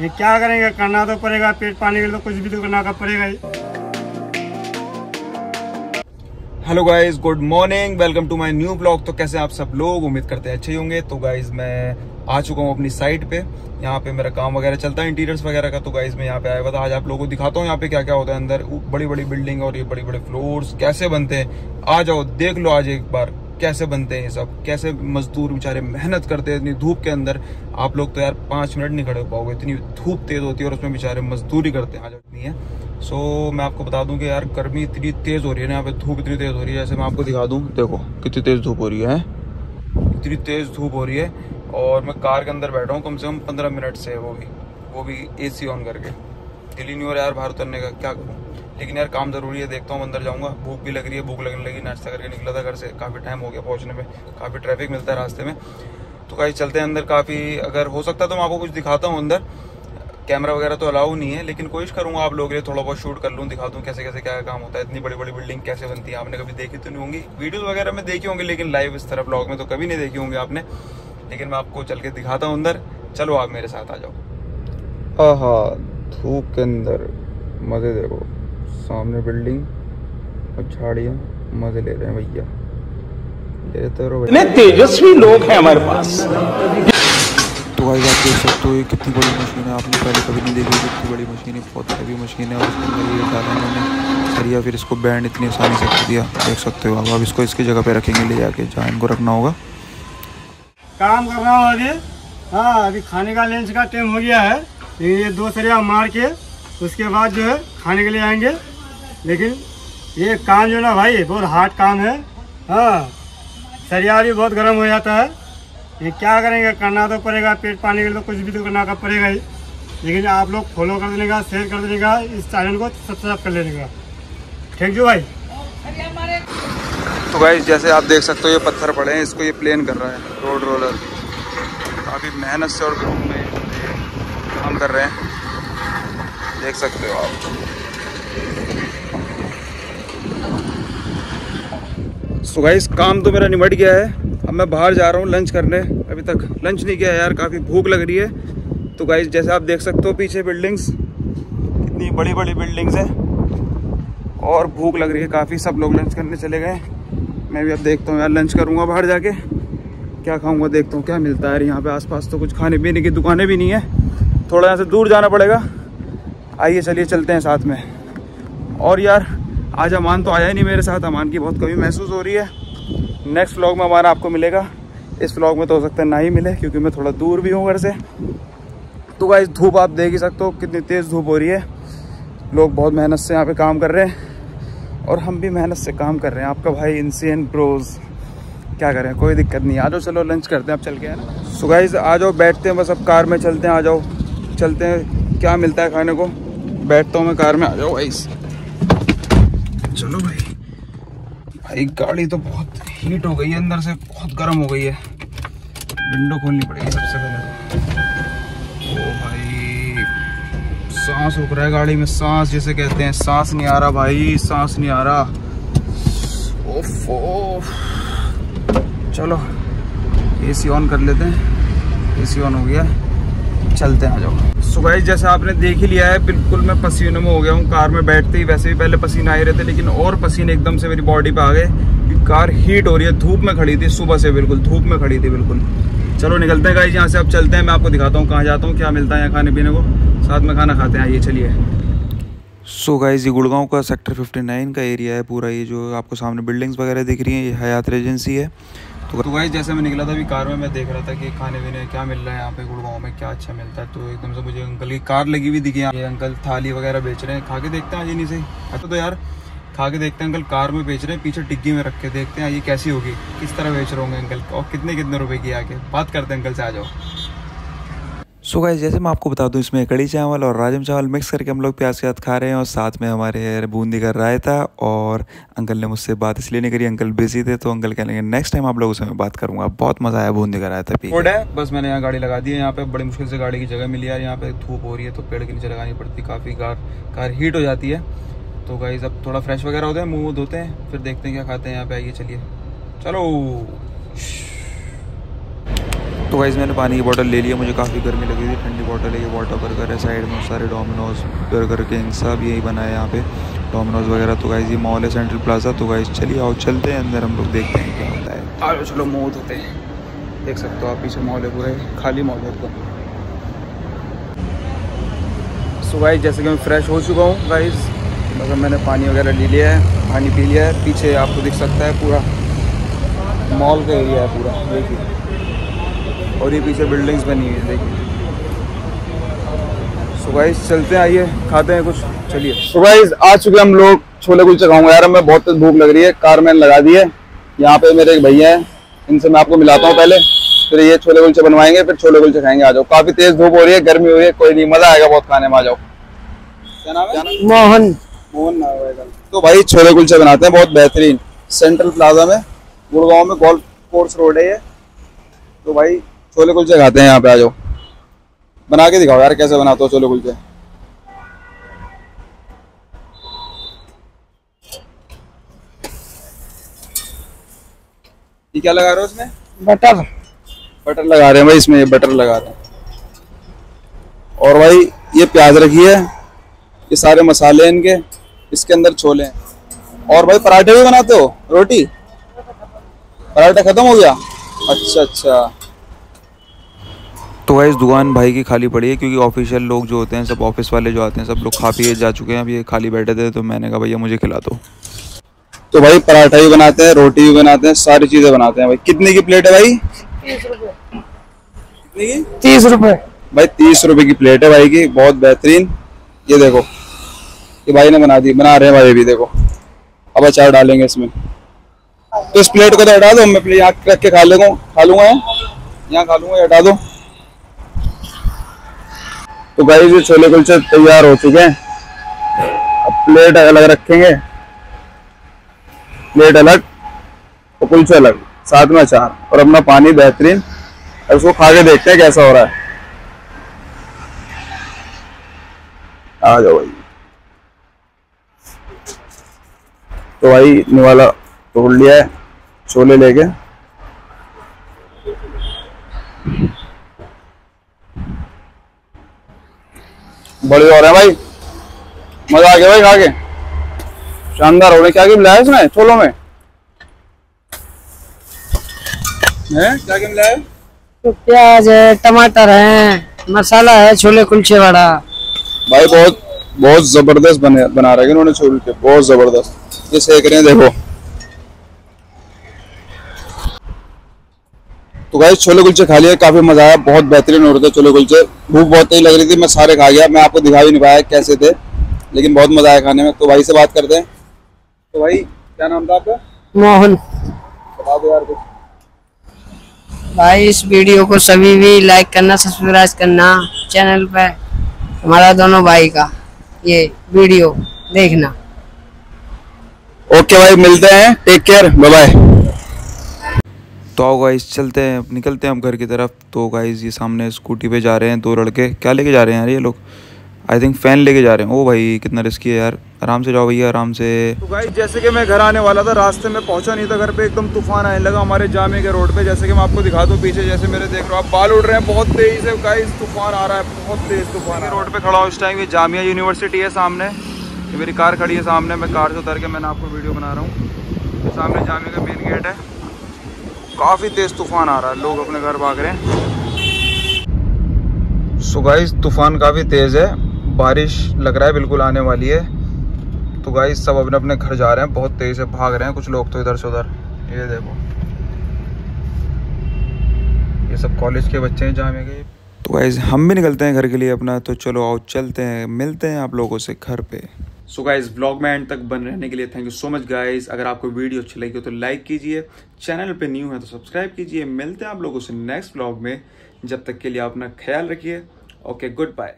ये क्या करेंगे? करना तो पड़ेगा, पेट पाने के लिए तो कुछ भी तो करना का पड़ेगा ही। Hello guys good morning welcome to my new blog तो कैसे आप सब लोग? उम्मीद करते हैं अच्छे होंगे। तो गाइस मैं आ चुका हूँ अपनी साइट पे। यहाँ पे मेरा काम वगैरह चलता है इंटीरियर्स वगैरह का। तो गाइस मैं यहाँ पे आया हुआ था। आज आप लोगों को दिखाता हूँ यहाँ पे क्या क्या होता है अंदर। बड़ी बड़ी बिल्डिंग और ये बड़ी बड़े फ्लोर्स कैसे बनते हैं। आ जाओ, देख लो आज एक बार। कैसे बनते हैं सब? कैसे मजदूर बेचारे मेहनत करते हैं? इतनी धूप के अंदर आप लोग तो यार पाँच मिनट नहीं खड़े हो पाओगे। इतनी धूप तेज होती है और उसमें बेचारे मजदूरी करते हैं आज इतनी है। सो मैं आपको बता दूँ कि यार गर्मी इतनी तेज हो रही है ना, यहाँ पे धूप इतनी तेज हो रही है, जैसे मैं आपको दिखा दूँ, देखो कितनी तेज धूप हो रही है इतनी तेज धूप हो रही है और मैं कार के अंदर बैठा हूँ, कम से कम पंद्रह मिनट से, वो भी वो भी एसी ऑन करके। दिल्ली नहीं हो रहा यार बाहर उतरने का क्या करूँ? लेकिन यार काम ज़रूरी है, देखता हूँ, अंदर जाऊँगा। भूख भी लग रही है, भूख लगने लगी, नाश्ता करके निकला था घर से। काफ़ी टाइम हो गया पहुँचने में, काफ़ी ट्रैफ़िक मिलता है रास्ते में। तो कहीं चलते हैं अंदर काफ़ी, अगर हो सकता है तो मैं आपको कुछ दिखाता हूँ अंदर। कैमरा वगैरह तो अलाउ नहीं है, लेकिन कोशिश करूँगा आप लोगों के लिए थोड़ा बहुत शूट कर लूँ, दिखा दूँ कैसे कैसे क्या काम होता है, इतनी बड़ी बड़ी बिल्डिंग कैसे बनती है, आपने कभी देखी तो नहीं होंगी। वीडियोस वगैरह में देखी होंगी, लेकिन लाइव इस तरह ब्लॉग में तो कभी नहीं देखी होंगी आपने। लेकिन मैं आपको चल के दिखाता हूँ अंदर। चलो, आप मेरे साथ आ जाओ। हाँ धूप के अंदर, मज़े देखो। सामने बिल्डिंग और झाड़ियाँ मज़े ले रहे हैं भैया। लेते रहो इतने तेजस्वी लोग हैं हमारे पास। तो गाइस आप देख सकते हो ये कितनी बड़ी मशीन है। आपने पहले कभी नहीं देखी कितनी बड़ी मशीन है। बहुत हैवी मशीन है। और उसके अंदर ये डाला इन्होंने सरिया फिर इसको बैंड इतनी आसानी से कर दिया। देख सकते हो आप। अब इसको इसकी जगह पे रखेंगे ले जाके जहाँ इनको रखना होगा। काम कर रहा हूँ आगे। हाँ अभी खाने का लंच का टाइम हो गया है। ये दो सरिया मार के उसके बाद जो है, खाने के लिए आएँगे। लेकिन ये काम जो ना भाई, बहुत हार्ड काम है। हाँ सरिया भी बहुत गर्म हो जाता है। ये क्या करेंगे? करना तो पड़ेगा, पेट पाने के लिए तो कुछ भी तो करना का पड़ेगा ही। लेकिन आप लोग फॉलो कर देने का शेयर कर देने का, इस चैनल को सब्सक्राइब कर लेने का। ठीक जो भाई। तो भाई जैसे आप देख सकते हो, ये पत्थर पड़े हैं, इसको ये प्लेन कर रहा है रोड रोलर काफ़ी मेहनत से और ग्राउंड में काम कर रहे हैं। देख सकते हो आप। सो गाइस काम तो मेरा निमट गया है। अब मैं बाहर जा रहा हूँ लंच करने। अभी तक लंच नहीं किया यार, काफ़ी भूख लग रही है। तो गाइस जैसे आप देख सकते हो पीछे बिल्डिंग्स कितनी बड़ी बड़ी बिल्डिंग्स हैं। और भूख लग रही है काफ़ी, सब लोग लंच करने चले गए। मैं भी अब देखता हूँ यार, लंच करूँगा बाहर जाके। क्या खाऊँगा देखता हूँ, क्या मिलता है यार, यहाँ पे आसपास तो कुछ खाने पीने की दुकानें भी नहीं है। थोड़ा यहाँ से दूर जाना पड़ेगा। आइए, चलिए चलते हैं साथ में। और यार, आज अमान तो आया ही नहीं मेरे साथ। अमान की बहुत कमी महसूस हो रही है। नेक्स्ट व्लॉग में हमारा आपको मिलेगा। इस व्लॉग में तो हो सकता है ना ही मिले, क्योंकि मैं थोड़ा दूर भी हूँ घर से। तो गाइस धूप आप देख ही सकते हो, कितनी तेज़ धूप हो रही है। लोग बहुत मेहनत से यहाँ पे काम कर रहे हैं। और हम भी मेहनत से काम कर रहे हैं। आपका भाई इंसियन ब्रोज क्या करें, कोई दिक्कत नहीं। आ जाओ, चलो लंच करते हैं। आप चल के है ना। सो गाइस आ जाओ, बैठते हैं बस। अब कार में चलते हैं, आ जाओ। चलते हैं, क्या मिलता है खाने को? बैठता हूँ मैं कार में, आ जाओ भाई चलो भाई। भाई, गाड़ी तो बहुत हीट हो गई है, अंदर से बहुत गर्म हो गई है। विंडो खोलनी पड़ेगी सबसे पहले ओ भाई, सांस रुक रहा है गाड़ी में, सांस जैसे कहते हैं। सांस नहीं आ रहा भाई, सांस नहीं आ रहा। ओफ। ओफ चलो एसी ऑन कर लेते हैं। एसी ऑन हो गया। चलते हैं, आ जाओ। सो so जैसे आपने देख ही लिया है, बिल्कुल मैं पसीने में हो गया हूँ। कार में बैठते ही वैसे भी पहले पसीने आए रहे थे लेकिन और पसीने एकदम से मेरी बॉडी पे आ गए कार हीट हो रही है। धूप में खड़ी थी सुबह से बिल्कुल, धूप में खड़ी थी बिल्कुल। चलो निकलते हैं गाइस यहाँ से अब चलते हैं। मैं आपको दिखाता हूँ कहाँ जाता हूँ, क्या मिलता है यहाँ खाने पीने को। साथ में खाना खाते हैं, आइए चलिए। सो गाइस ये गुड़गांव का सेक्टर 59 का एरिया है पूरा। ये जो आपको सामने बिल्डिंग्स वगैरह दिख रही हैं, ये हयात रेजेंसी है। तो गाइस जैसे मैं निकला था, अभी कार में मैं देख रहा था कि खाने पीने क्या मिल रहा है यहाँ पे, गुड़गांव में क्या अच्छा मिलता है। तो एकदम से मुझे अंकल की कार लगी हुई दिखी ये अंकल थाली वगैरह बेच रहे हैं। खा के देखते हैं आज नहीं से। अच्छा तो यार खा के देखते हैं, अंकल कार में बेच रहे हैं, पीछे टिग्गी में रख के देखते हैं, ये कैसी होगी? किस तरह बेच रहे होंगे अंकल? और कितने कितने रुपए की आके? बात करते हैं अंकल से, आ जाओ। सो गाइस जैसे मैं आपको बता दूँ, इसमें कड़ी चावल और राजम चावल मिक्स करके हम लोग प्याज के साथ खा रहे हैं और साथ में हमारे बूंदी का रायता और अंकल ने मुझसे बात इसलिए नहीं करी, अंकल बिज़ी थे तो अंकल कह लेंगे नेक्स्ट टाइम आप लोगों से मैं बात करूँगा। बहुत मज़ा आया बूंदी का रायता पी है? बस मैंने यहाँ गाड़ी लगा दी है, यहाँ पे बड़ी मुश्किल से गाड़ी की जगह मिली यार, यहाँ पे धूप हो रही है तो पेड़ के नीचे लगानी पड़ती काफ़ी कार कार हीट हो जाती है। तो गाइज़ अब थोड़ा फ्रेश वगैरह होते हैं मुँह धोते हैं, फिर देखते हैं क्या खाते हैं यहाँ पे, आइए चलिए। चलो। तो गाइज़ मैंने पानी की बॉटल ले लिया मुझे काफ़ी गर्मी लगी थी ठंडी बॉटल है, ये वाटर बर्गर है साइड में सारे डोमिनोज बर्गर किंग सब यही बना है यहाँ पे डोमिनोज वगैरह। तो गाइज़ ये मॉल है सेंट्रल प्लाजा तो गाइज़ चलिए आओ, चलते हैं अंदर, हम लोग देखते हैं क्या होता है। आओ चलो मुँह होते हैं। देख सकते हो आप, पीछे मॉल है, पूरे खाली मॉल है, एकदम। गाइज़ जैसे कि मैं फ्रेश हो चुका हूँ गाइज़ मतलब मैंने पानी वगैरह ले लिया है, पानी पी लिया है, पीछे आपको दिख सकता है पूरा मॉल का एरिया है पूरा, देखिए। और ये पीछे बिल्डिंग्स बनी हुई है देखिए। सो गाइस चलते हैं आइए खाते हैं कुछ चलिए। सो गाइस आ चुके हम लोग छोले कुलचे खाऊँगा। यार हमें बहुत भूख लग रही है कार मैंने लगा दी है। यहाँ पे मेरे एक भैया हैं इनसे मैं आपको मिलाता हूँ पहले। फिर ये छोले कुलचे बनवाएँगे फिर छोले कुलचे खाएँगे आ जाओ। काफ़ी तेज धूप हो रही है गर्मी हो रही है कोई नहीं मज़ा आएगा बहुत खाने में आ जाओ। क्या नाम है? मोहन। मोहन नाम है तो भाई छोले कुलचे बनाते हैं बहुत बेहतरीन। सेंट्रल प्लाजा में गुड़गांव में गोल्फ कोर्स रोड है ये। तो भाई छोले कुलचे खाते हैं यहाँ पे आ जाओ। बना के दिखाओ यार कैसे बनाते हो छोले कुलचे। ये क्या लगा रहे हो इसमें? बटर। बटर लगा रहे हैं भाई इसमें ये बटर लगा रहे हैं। और भाई ये प्याज रखी है ये सारे मसाले इनके इसके अंदर छोले हैं। और भाई पराठे भी बनाते हो? रोटी? पराठा खत्म हो गया? अच्छा अच्छा। तो भाई इस दुकान भाई की खाली पड़ी है क्योंकि ऑफिशियल लोग जो होते हैं सब ऑफ़िस वाले जो आते हैं सब लोग खा पिए जा चुके हैं अब ये खाली बैठे थे तो मैंने कहा भैया मुझे खिला दो। तो भाई पराठा भी बनाते हैं रोटी भी बनाते हैं सारी चीज़ें बनाते हैं भाई। कितने की प्लेट है भाई? तीस रुपए। भाई तीस रुपए की प्लेट है भाई की बहुत बेहतरीन। ये देखो ये भाई ने बना दी बना रहे हैं भाई भी देखो। अब अचार डालेंगे इसमें। तो इस प्लेट को तो हटा दो मैं यहाँ रख के खा लूँगा खा लूँगा यहाँ खा लूँगा ये हटा दो? तो भाई ये छोले कुलचे तैयार हो चुके हैं। अब प्लेट अलग रखेंगे। प्लेट अलग और कुलचे अलग, साथ में अचार और अपना पानी बेहतरीन। अब इसको खा के देखते हैं कैसा हो रहा है। आ जाओ भाई। तो भाई निवाला तोड़ लिया है, छोले लेके। बड़े हो रहे हैं भाई। मज़ा आ गया भाई खा के। शानदार हो रहे क्या क्या मिलाया इसमें छोलों में? है? क्या क्या मिलाया तो प्याज है टमाटर है मसाला है छोले कुलचे वाला। भाई बहुत बहुत ज़बरदस्त बने बना रहे हैं इन्होंने छोले के। बहुत ज़बरदस्त। ये सेक रहे हैं देखो। तो गाइस छोले कुलचे खा लिए काफ़ी मज़ा आया बहुत बेहतरीन हो रहे थे छोले कुलचे। भूख बहुत तेज लग रही थी मैं सारे खा गया मैं आपको दिखा भी नहीं पाया कैसे थे लेकिन बहुत मज़ा आया खाने में। तो भाई से बात करते हैं। तो भाई क्या नाम था आपका? मोहन। बता दो यार कुछ। भाई इस वीडियो को सभी भी लाइक करना सब्सक्राइब करना चैनल पे हमारा दोनों भाई का ये वीडियो देखना। ओके भाई मिलते हैं टेक केयर बाय बाय तो आओ गाइस चलते हैं निकलते हैं हम घर की तरफ़। तो गाइस ये सामने स्कूटी पे जा रहे हैं दो लड़के। क्या लेके जा रहे हैं यार ये लोग? आई थिंक फ़ैन लेके जा रहे हैं। ओ भाई कितना रिस्की है यार। आराम से जाओ भैया आराम से। तो गाइस जैसे कि मैं घर आने वाला था रास्ते में पहुँचा नहीं था घर पे एकदम तूफ़ान आने लगा हमारे जामे के रोड पे। जैसे कि मैं आपको दिखा दूँ पीछे जैसे मेरे देख रहे हो आप बाल उड़ रहे हैं बहुत तेज से। गाइस तूफ़ान आ रहा है बहुत तेज तूफ़ान रोड पे खड़ा हूँ इस टाइम ये जामिया यूनिवर्सिटी है सामने। मेरी कार खड़ी है सामने मैं कार से उतर के मैंने आपको वीडियो बना रहा हूँ। सामने जामिया का मेन गेट है। काफ़ी तेज़ तूफ़ान आ रहा है, लोग अपने घर भाग रहे हैं। सो गाइस तूफ़ान काफ़ी तेज़ है, बारिश लग रहा है, बिल्कुल आने वाली है। तो गाइस सब अपने अपने घर जा रहे हैं, बहुत तेज़ से भाग रहे हैं, कुछ लोग तो इधर से उधर। ये देखो। ये सब कॉलेज के बच्चे हैं जामे के तो गाइज़ हम भी निकलते हैं घर के लिए अपना तो चलो आओ, चलते हैं, मिलते हैं आप लोगों से घर पे। सो गाइज़ ब्लॉग में एंड तक बन रहने के लिए thank you so much guys अगर आपको वीडियो अच्छी लगी हो तो लाइक कीजिए। चैनल पे न्यू है तो सब्सक्राइब कीजिए। मिलते हैं आप लोगों से नेक्स्ट ब्लॉग में। जब तक के लिए अपना ख्याल रखिए। Okay good bye